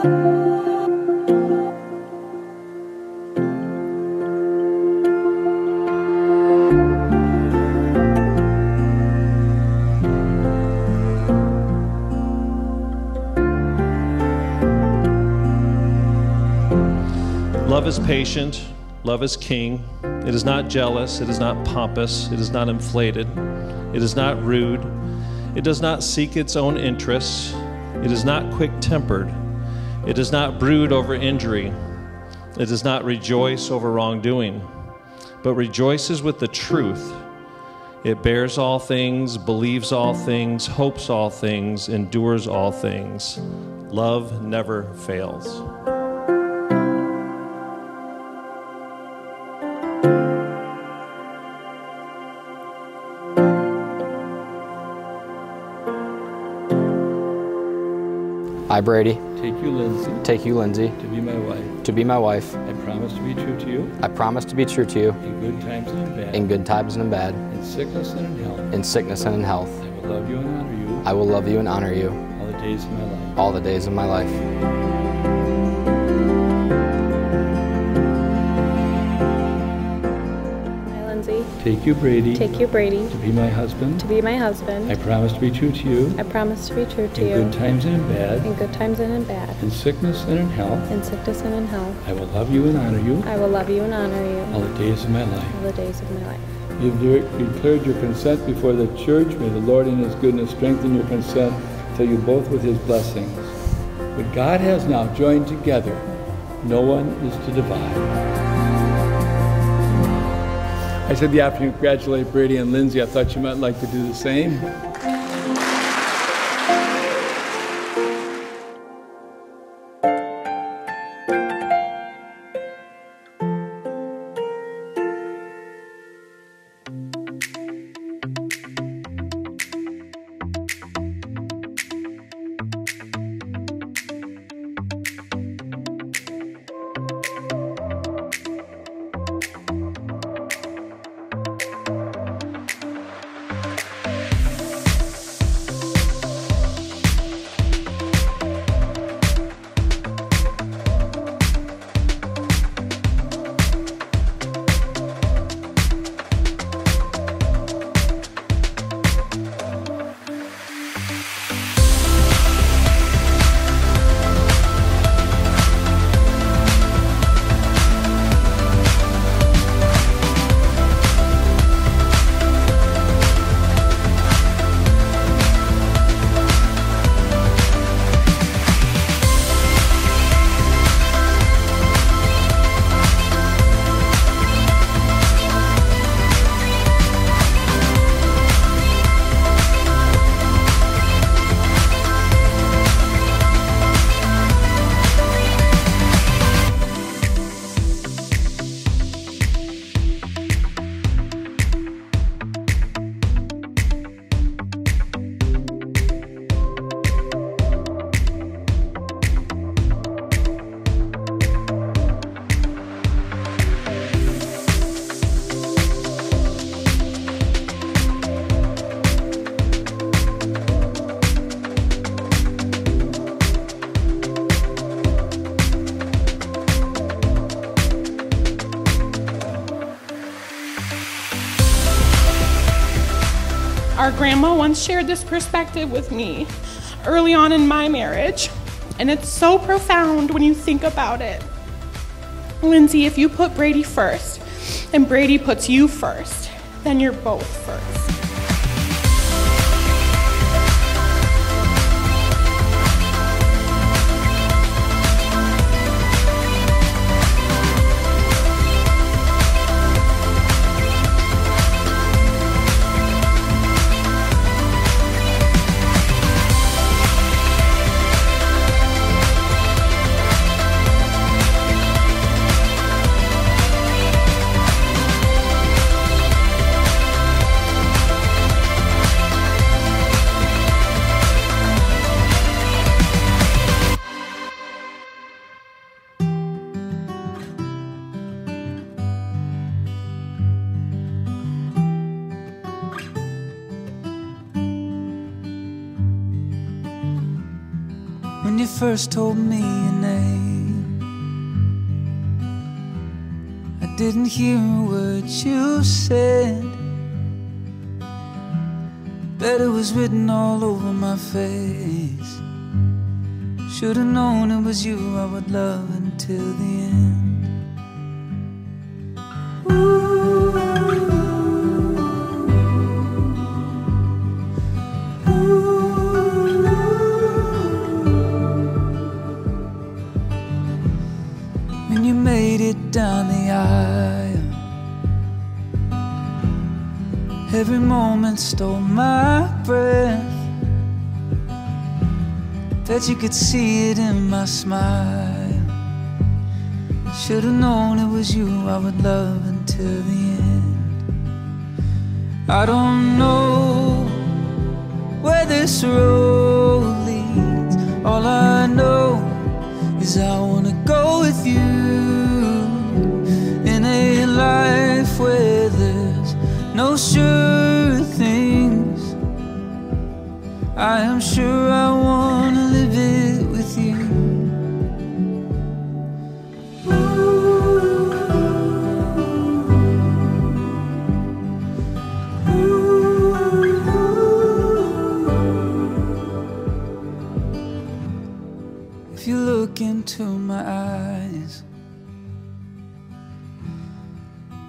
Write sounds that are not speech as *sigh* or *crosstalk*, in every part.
Love is patient. Love is king. It is not jealous. It is not pompous. It is not inflated. It is not rude. It does not seek its own interests. It is not quick tempered. It does not brood over injury. It does not rejoice over wrongdoing, but rejoices with the truth. It bears all things, believes all things, hopes all things, endures all things. Love never fails. I, Brady, Take you, Lindsay, take you, Lindsay, to be my wife. to be my wife. I promise to be true to you I promise to be true to you in good times and in bad, in good times and in bad, in sickness and in health. in sickness and in health. I will love you and honor you I will love you and honor you all the days of my life. all the days of my life. Take you, Brady, take you, Brady, to be my husband. to be my husband. I promise to be true to you I promise to be true to in you good times and in bad, in good times and in bad, in sickness and in health. in sickness and in health. I will love you and honor you I will love you and honor you all the days of my life. all the days of my life. You've declared your consent before the church. May the Lord in his goodness strengthen your consent, fill you both with his blessings. What God has now joined together, no one is to divide. I said the afternoon congratulate Brady and Lindsay. I thought you might like to do the same. Once shared this perspective with me early on in my marriage, and it's so profound when you think about it. Lindsay, if you put Brady first and Brady puts you first, then you're both first. first told me your name. I didn't hear a word you said. Bet it was written all over my face. Should've known it was you I would love until the end. Ooh. When you made it down the aisle, every moment stole my breath. Bet you could see it in my smile. Should've known it was you I would love until the end. I don't know where this road leads. All I know is I wanna go with you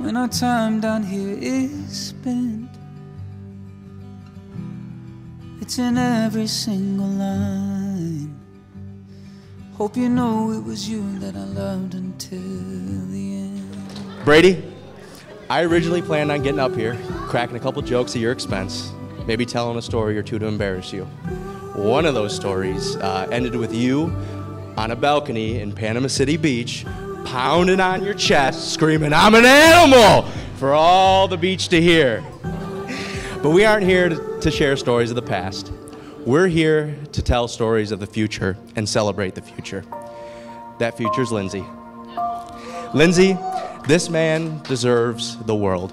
when our time down here is spent, it's in every single line. Hope you know it was you that I loved until the end. Brady, I originally planned on getting up here, cracking a couple jokes at your expense, maybe telling a story or two to embarrass you. One of those stories uh, ended with you on a balcony in Panama City Beach, pounding on your chest, screaming, I'm an animal, for all the beach to hear. But we aren't here to, share stories of the past. We're here to tell stories of the future and celebrate the future. That future's Lindsay. Lindsay, this man deserves the world,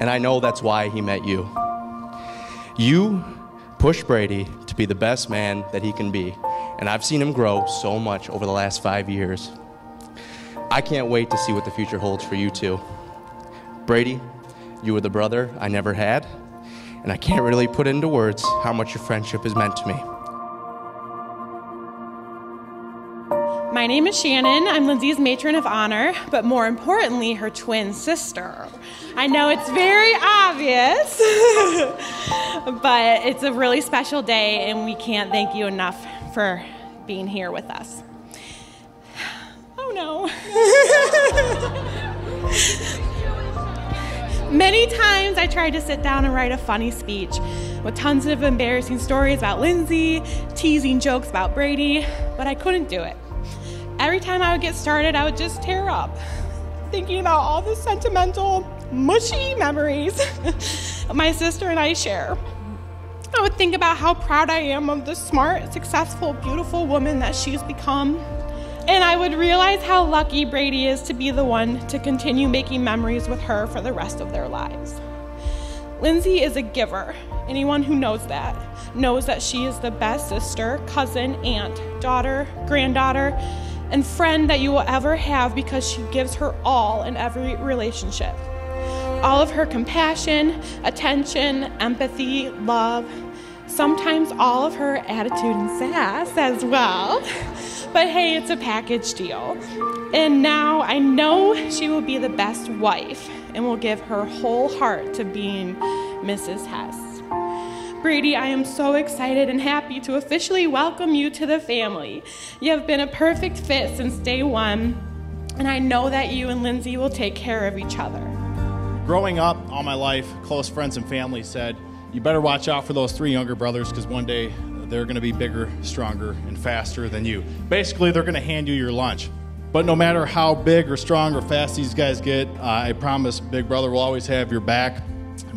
and I know that's why he met you. You push Brady to be the best man that he can be, and I've seen him grow so much over the last five years. I can't wait to see what the future holds for you two. Brady, you were the brother I never had, and I can't really put into words how much your friendship has meant to me. My name is Shannon. I'm Lindsay's matron of honor, but more importantly, her twin sister. I know it's very obvious, *laughs* but it's a really special day, and we can't thank you enough for being here with us. Oh no. *laughs* Many times I tried to sit down and write a funny speech with tons of embarrassing stories about Lindsay, teasing jokes about Brady, but I couldn't do it. Every time I would get started, I would just tear up, thinking about all the sentimental, mushy memories *laughs* my sister and I share. I would think about how proud I am of the smart, successful, beautiful woman that she's become. And I would realize how lucky Brady is to be the one to continue making memories with her for the rest of their lives. Lindsay is a giver. Anyone who knows that knows that she is the best sister, cousin, aunt, daughter, granddaughter, and friend that you will ever have because she gives her all in every relationship. All of her compassion, attention, empathy, love, sometimes all of her attitude and sass as well. But hey, it's a package deal. And now I know she will be the best wife and will give her whole heart to being Mrs. Hess. Brady, I am so excited and happy to officially welcome you to the family. You have been a perfect fit since day one, and I know that you and Lindsay will take care of each other. Growing up all my life, close friends and family said, You better watch out for those three younger brothers because one day they're going to be bigger, stronger, and faster than you. Basically, they're going to hand you your lunch. But no matter how big or strong or fast these guys get, uh, I promise Big Brother will always have your back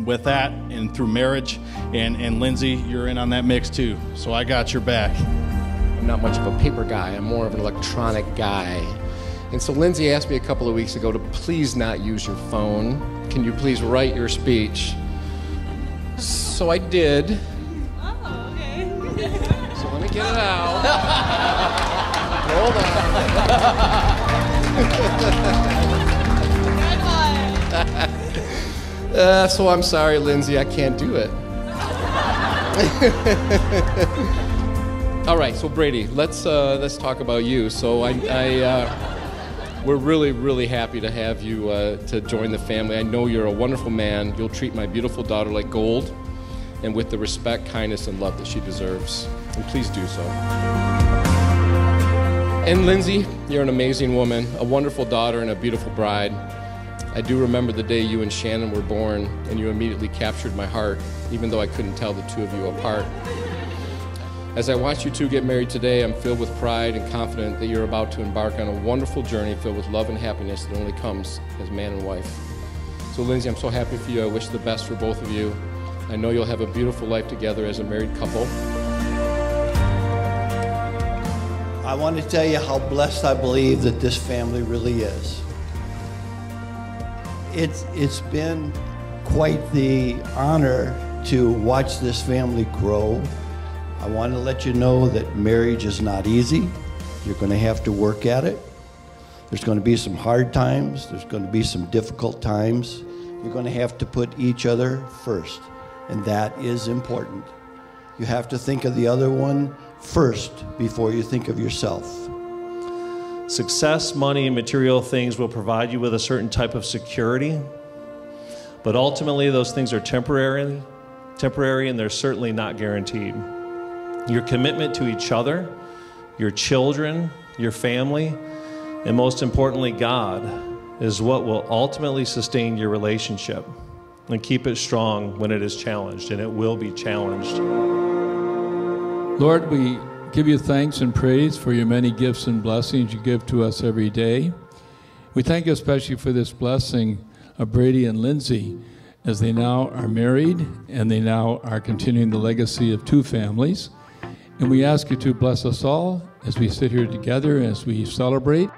with that and through marriage. And, and Lindsay, you're in on that mix too. So I got your back. I'm not much of a paper guy, I'm more of an electronic guy. And so Lindsay asked me a couple of weeks ago to please not use your phone. Can you please write your speech? So I did. Okay. So let me get it out. *laughs* Hold on. uh, so I'm sorry, Lindsay, I can't do it. *laughs* All right, so Brady, let's uh, let's talk about you. So I, I uh, we're really really happy to have you uh, to join the family. I know you're a wonderful man. You'll treat my beautiful daughter like gold, and with the respect, kindness, and love that she deserves. And please do so. And Lindsay, you're an amazing woman, a wonderful daughter, and a beautiful bride. I do remember the day you and Shannon were born, and you immediately captured my heart, even though I couldn't tell the two of you apart. As I watch you two get married today, I'm filled with pride and confident that you're about to embark on a wonderful journey filled with love and happiness that only comes as man and wife. So, Lindsay, I'm so happy for you. I wish the best for both of you. I know you'll have a beautiful life together as a married couple. I want to tell you how blessed I believe that this family really is. It's, it's been quite the honor to watch this family grow. I want to let you know that marriage is not easy. You're going to have to work at it. There's going to be some hard times, there's going to be some difficult times. You're going to have to put each other first, and that is important. You have to think of the other one first before you think of yourself. Success, money, and material things will provide you with a certain type of security, but ultimately those things are temporary, temporary, and they're certainly not guaranteed. Your commitment to each other, your children, your family, and most importantly, God, is what will ultimately sustain your relationship and keep it strong when it is challenged, and it will be challenged. Lord, we give you thanks and praise for your many gifts and blessings you give to us every day. We thank you especially for this blessing of Brady and Lindsay as they now are married and they now are continuing the legacy of two families. And we ask you to bless us all as we sit here together, as we celebrate.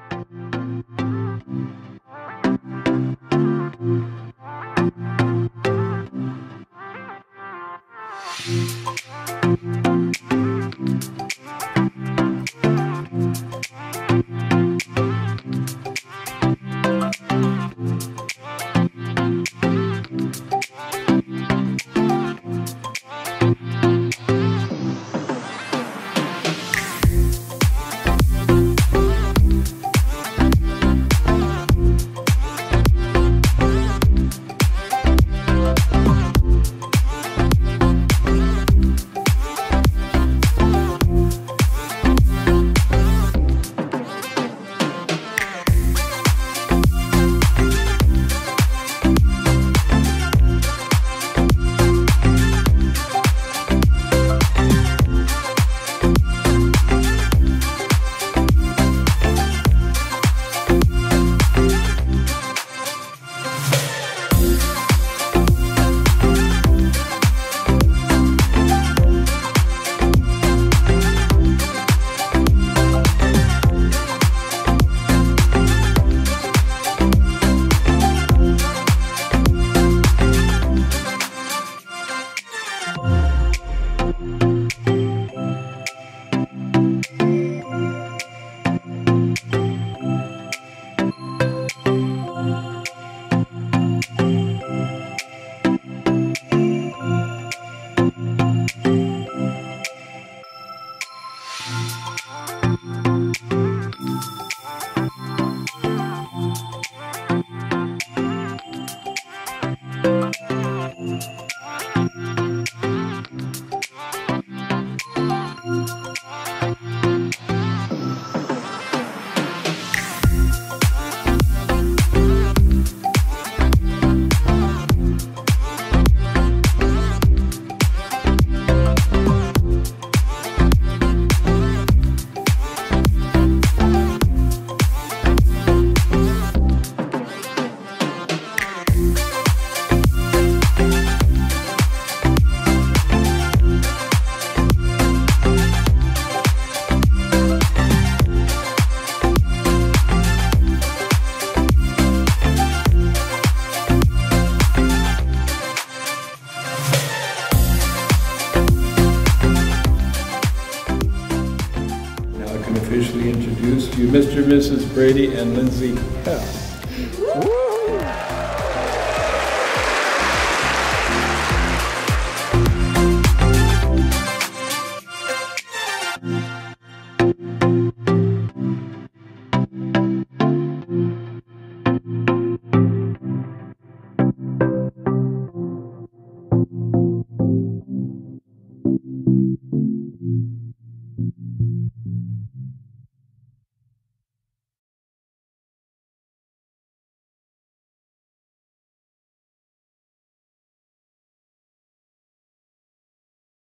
Brady and Lindsay Hess.